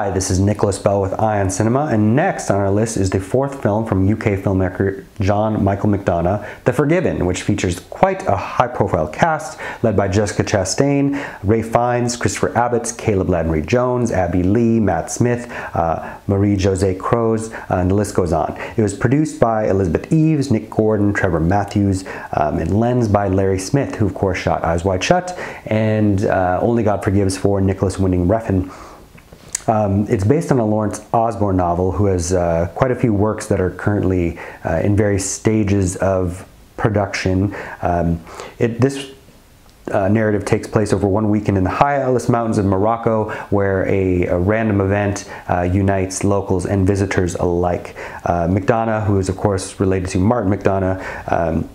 Hi, this is Nicholas Bell with Ion Cinema, and next on our list is the fourth film from UK filmmaker John Michael McDonagh, The Forgiven, which features quite a high-profile cast led by Jessica Chastain, Ralph Fiennes, Christopher Abbott, Caleb Landry Jones, Abbey Lee, Matt Smith, uh, Marie Josée Croze, uh, and the list goes on. It was produced by Elizabeth Eves, Nick Gordon, Trevor Matthews, um, and lens by Larry Smith, who of course shot Eyes Wide Shut, and uh, Only God Forgives for Nicolas Winding Refn. Um, it's based on a Lawrence Osborne novel who has uh, quite a few works that are currently uh, in various stages of production. Um, it, this uh, narrative takes place over one weekend in the high Atlas Mountains of Morocco, where a, a random event uh, unites locals and visitors alike. Uh, McDonagh, who is of course related to Martin McDonagh, um,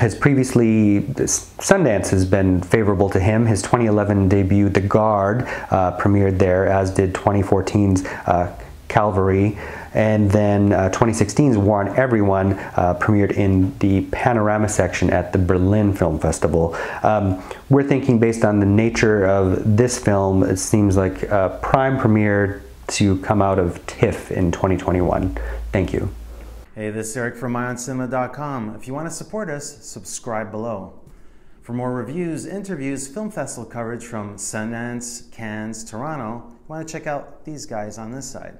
has previously, Sundance has been favorable to him. His 2011 debut, The Guard, uh, premiered there, as did 2014's uh, Calvary. And then uh, 2016's War on Everyone uh, premiered in the panorama section at the Berlin Film Festival. Um, we're thinking based on the nature of this film, it seems like a prime premiere to come out of TIFF in 2021. Thank you. Hey, this is Eric from IonCinema.com. If you want to support us, subscribe below. For more reviews, interviews, film festival coverage from Sundance, Cannes, Toronto, you want to check out these guys on this side.